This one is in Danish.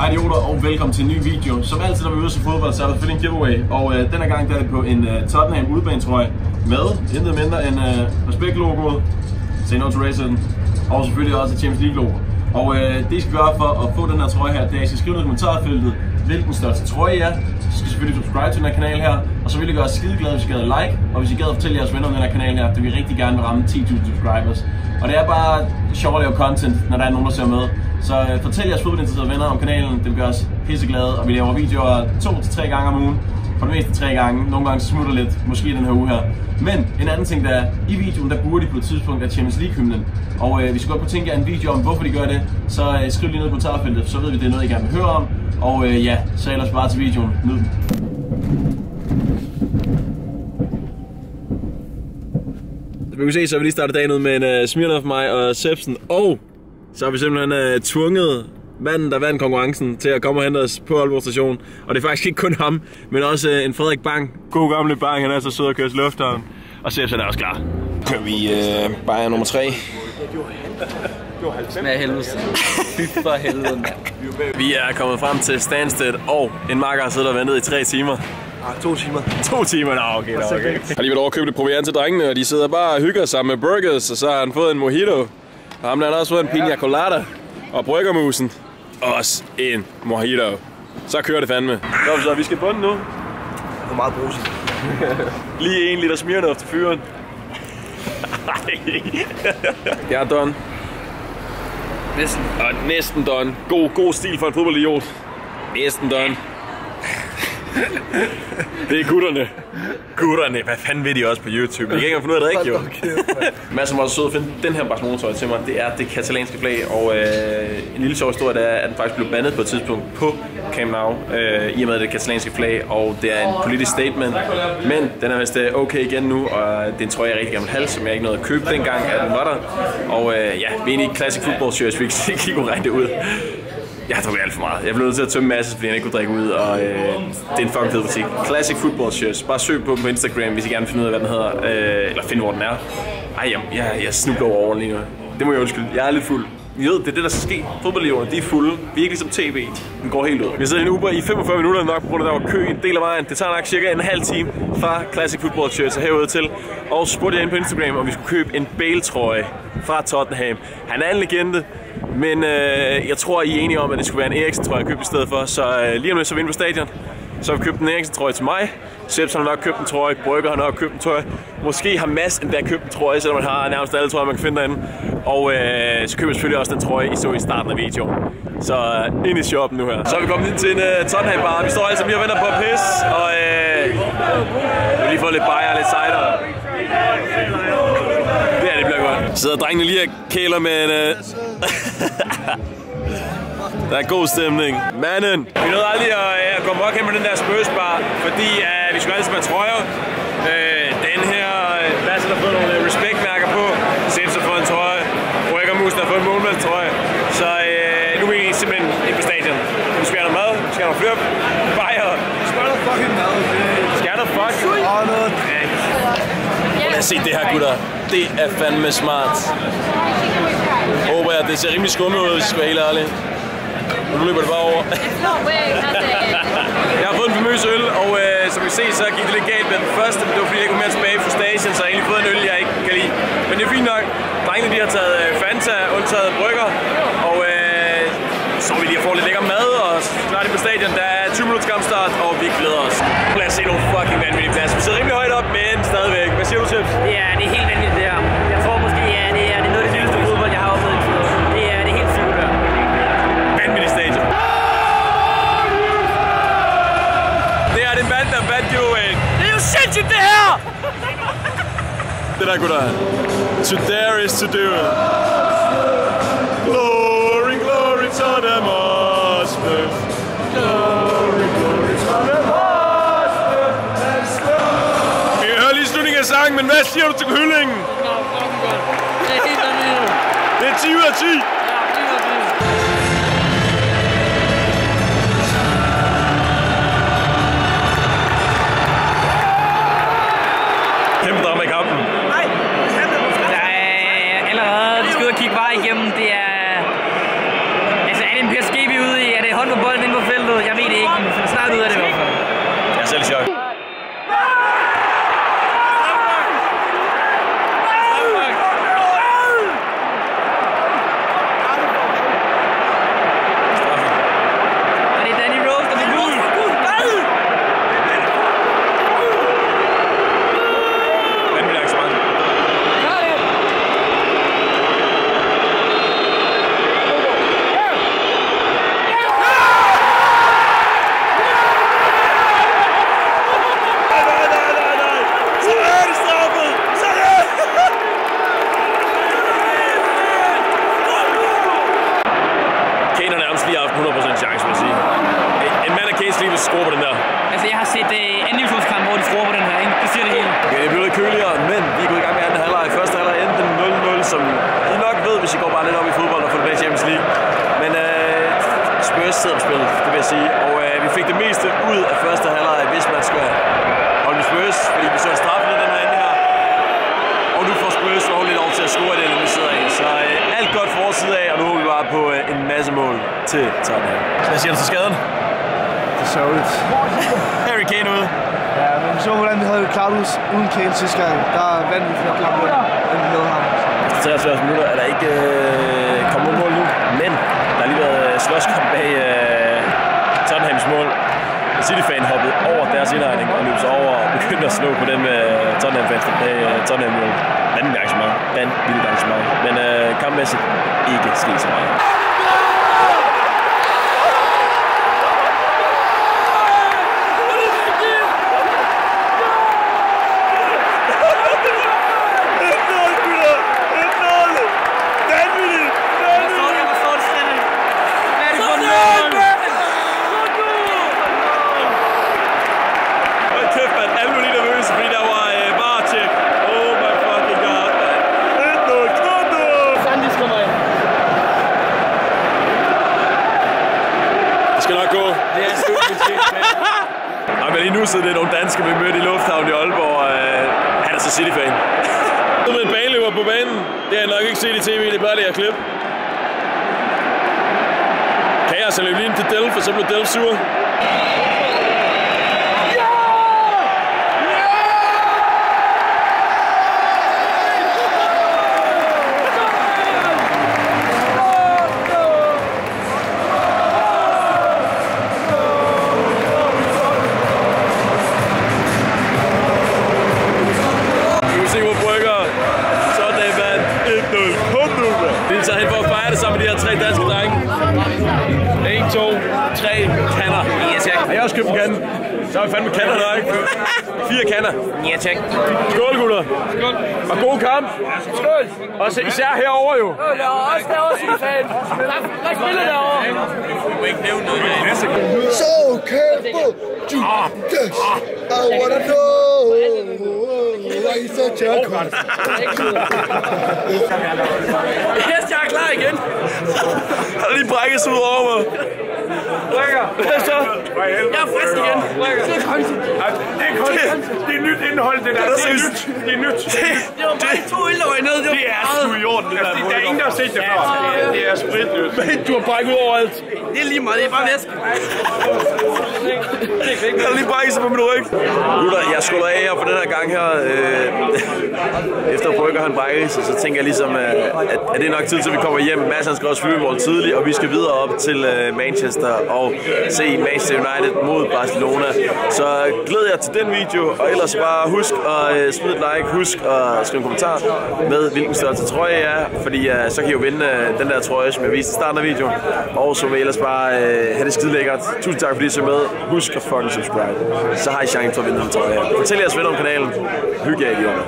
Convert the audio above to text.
Hej idioter og velkommen til en ny video. Som altid når vi øver ude til fodbold, så er der selvfølgelig en giveaway. Og øh, denne gang der er det på en øh, Tottenham udbanetrøje med intet mindre end øh, Respect-logoet, Say No og selvfølgelig også et Champions League-logo. Og øh, det I skal gøre for at få den her trøje her, det er at I skal skrive ned i kommentarfeltet, hvilken største trøje I er. Så skal I selvfølgelig subscribe til den her kanal her, og så vil I gøre os skide glade, hvis I gad like, og hvis I gad at fortælle jeres venner om den her kanal her, det vil vi rigtig gerne ramme 10.000 subscribers. Og det er bare sjovt at lave content, når der er nogen, der ser med. Så øh, fortæl jeres fodboldinteresserede venner om kanalen, det vil gøre os pisseglade, og vi laver videoer to til tre gange om ugen. For det meste tre gange, nogle gange smutter lidt, måske den her uge her. Men en anden ting der er, i videoen der burde de på et tidspunkt af Champions League hymnen. Og øh, hvis I godt kunne tænke jer en video om, hvorfor de gør det, så øh, skriv lige ned på kommentarfeltet, så ved vi, det er noget, I gerne vil høre om. Og øh, ja, så ellers bare til videoen. Nyd den. Vi kan se, så har vi lige startet dagen ud med en uh, Smirnoff, mig og Sebsen. Og så har vi simpelthen uh, tvunget manden, der vandt konkurrencen, til at komme og hente os på Aalborg station. Og det er faktisk ikke kun ham, men også uh, en Frederik Bang. God gamle Bang, han er så sød at køre til lufthavn. Og Sebsen er også klar. Kører vi uh, Bayer nummer 3. Smag helvede. Fy for helvede, mand. Vi er kommet frem til Stansted, og en makker har siddet og ventet i tre timer. Ah, to timer. To timer, nå okay, nå, okay. Jeg har lige været over og købt lidt proviant til drengene, og de sidder bare og hygger sig med burgers, og så har han fået en mojito. Og ham der har også fået en pina colada. Og bryggermusen, også en mojito. Så kører det fandme. Nå, så vi skal bunde nu. Hvor meget brus i? Lige en liter Smirnoff til fyren. Jeg er done. Næsten. Og næsten done. God, god stil for en fodboldidiot. Næsten done. Det er gutterne. Gutterne. Hvad fanden ved de også på YouTube? De kan ikke engang finde ud af det ikke, jo. Mads som var så sød at finde den her Barcelona-trøje til mig. Det er det katalanske flag, og øh, en lille sjov historie det er, at den faktisk blev bandet på et tidspunkt på Camp Nou, øh, i og med det katalanske flag, og det er en politisk statement. Men den er vist øh, okay igen nu, og det er trøje, jeg rigtig gerne vil have, som jeg ikke nåede at købe dengang, at den var der. Og øh, ja, vi er i Classic Football shirts, vi kan ikke kunne regne det ud. Jeg har drukket alt for meget. Jeg blev nødt til at tømme masse, fordi jeg ikke kunne drikke ud, og øh, det er en fucking fed butik. Classic Football Shirts. Bare søg på dem på Instagram, hvis I gerne vil finde ud af, hvad den hedder, øh, eller finde, hvor den er. Ej, jeg, jeg, jeg snubler over over lige nu. Det må jeg undskylde. Jeg er lidt fuld. Vi ved, det er det, der skal ske. Fodboldeleverne, de er fulde. Vi er ikke ligesom tv. Den går helt ud. Vi sidder i en Uber i 45 minutter nok, på grund af, der var kø en del af vejen. Det tager nok cirka en halv time fra Classic Football Shirts herude til. Og spurgte jeg ind på Instagram, om vi skulle købe en Bale-trøje fra Tottenham. Han er en legende. Men øh, jeg tror, I er enige om, at det skulle være en Eriksen trøje, jeg købte i stedet for. Så øh, lige om lidt, så vi ind på stadion. Så har vi købt en Eriksen trøje til mig. Seps har nok købt en trøje. Brygger har nok købt en trøje. Måske har Mads endda købt en trøje, selvom man har nærmest alle trøjer, man kan finde derinde. Og øh, så køber jeg selvfølgelig også den trøje, I så i starten af videoen. Så øh, ind i shoppen nu her. Så er vi kommet ind til en øh, uh, Tottenham bar. Vi står altså lige og venter på at pisse. Og øh, vi har lige fået lidt bajer og lidt cider. Det her, det bliver godt. Sidder drengene lige og kæler med en... Øh... Der er god stemning. Manden! Vi nåede aldrig at, øh, at komme op hen med den der spørgsmål, fordi øh, vi skulle sammen have trøjer. Øh, den her... Øh, Lasse har fået nogle respect-mærker på. Sims har fået en trøje. Bryggermusen har fået en målmandstrøje. Så øh, nu er vi simpelthen inde på stadion. Vi skal have noget mad, vi skal have noget fløb, bajer. Spørg dig fucking mad. Skal have noget fucking... Og noget. Lad os se det her, gutter. Det er fandme smart. Jeg, det ser rimelig skummel ud, hvis jeg skal være helt ærlig. Nu løber det bare over. Jeg har fået en famøs øl, og øh, som I kan se, så gik det lidt galt med den første, men det var fordi, jeg var mere tilbage Der, gutter. To dare is to do it. Glory, glory, Tottenham Hotspur. Glory, glory, Tottenham Hotspur. Vi kan høre lige slutningen af sangen, men hvad siger du til hyldingen? Det er helt vanvittigt. Det er 10 ud af 10. hånd på bolden ind på feltet. Jeg ved det ikke, men snart ud af det i hvert fald. Jeg er selv i chok. Og det er Danny Rose, der får gul. Vanvittigt arrangement. Kane har nærmest lige haft 100% chance, vil jeg sige. En mand af Kanes lige vil score på den der. Altså, jeg har set uh, anden divisionskamp, hvor de skruer på den her, ikke? Det siger det hele. Ja, det er blevet lidt køligere, men vi er gået i gang med anden halvleg. Første halvleg endte den 0-0, som I nok ved, hvis I går bare lidt op i fodbold og får det med i Champions League. Men øh, Spurs sidder på spillet, det vil jeg sige. Og øh, vi fik det meste ud af første halvleg, hvis man skal holde med Spurs, fordi vi så en straffe i den her ende her. Og nu får Spurs lov til at score det, vi sidder i. Så øh, alt godt for vores side af, og nu håber vi bare på øh, en masse mål til Tottenham. Hvad siger du til skaden? Det er sørgeligt. Harry Kane ude. Ja, men vi så, hvordan vi havde klaret ud uden Kane sidste gang. Der vandt vi flere kampe end med ham. 73 minutter er der ikke øh, kommet nogen mål nu, men der har lige været øh, slåskamp bag øh, Tottenhams mål. City-fan hoppede over deres indregning og løb så over og begyndte at slå på dem med øh, Tottenham-fans bag øh, Tottenham mål. Vanvittigt arrangement. Vanvittigt arrangement. Men øh, kampmæssigt ikke sket så meget. Hold kæft, mand. Alle blev lige nervøse, fordi der var øh, bare check. Oh my fucking god, man. 1-0, kom nu! Sandis kommer ind. Det skal nok gå. Det er ej, det er nogle danskere, vi mødte i Lufthavn i Aalborg. Øh, han er så City-fan. med en baneløber på banen. Det har jeg nok ikke set i tv, det er bare det her klip. Kaos altså han løb lige ind til Delf, og så blev Delf sur. Også købt en kande? Så har vi fandme kander der, ikke? Fire kander. Ja, tak. Skål, gutter. Skål. Og god kamp. Skål. Og så især herovre jo. Der er også derovre, sin fan. Der spiller derovre. So careful, Judas. I wanna know why such a cunt. Yes, jeg er klar igen. Har lige brækket sig ud over mig. Hvad så? Jeg er frisk igen. Det er kunstigt. Det er, det er nyt indhold, det der. Det er nyt. Det er nyt. Det var bare to øl, der var nede. Det er sgu i orden, det der. Der er ingen, der har set det før. Det er, spritnyt. Men du har brækket ud over alt. Det er lige meget, det er bare væske. Han har lige brækket sig på min ryg. Gutter, jeg skulle af her på den her gang her. Øh, efter Brygger han brækkede sig, så tænker jeg ligesom, øh, at, at det er nok tid til, at vi kommer hjem. Mads han skal også flyve i morgen tidligt, og vi skal videre op til øh, Manchester og se Manchester United mod Barcelona. Så glæder jeg til den video, og ellers bare husk at øh, smide et like, husk at skrive en kommentar med, hvilken størrelse trøje jeg er, fordi øh, så kan I jo vinde øh, den der trøje, som jeg viste i starten af videoen. Og så vil jeg ellers bare øh, have det skide lækkert. Tusind tak fordi I så med. Husk at fucking subscribe. Så har I chancen for at vinde den trøje her. Fortæl jeres venner om kanalen. Hygge jer, idioter.